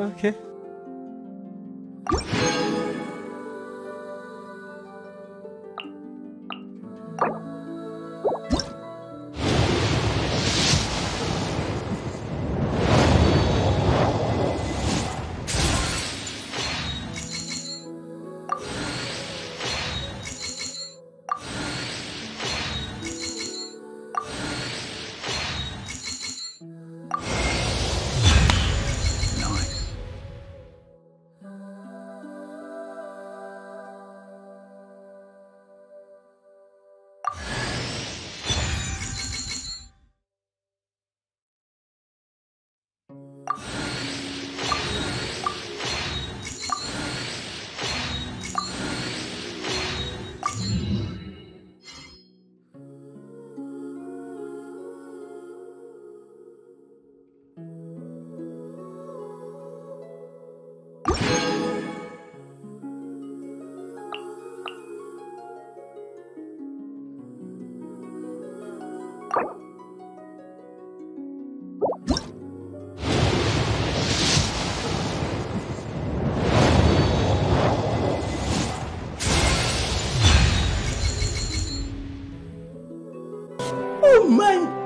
Okay. mind